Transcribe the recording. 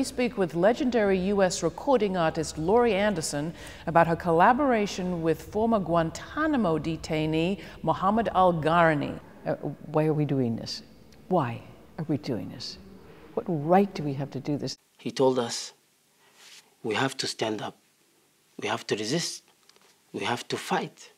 we speak with legendary U.S. recording artist Laurie Anderson about her collaboration with former Guantanamo detainee Mohammed el Gharani. Uh, why are we doing this? Why are we doing this? What right do we have to do this? He told us we have to stand up, we have to resist, we have to fight.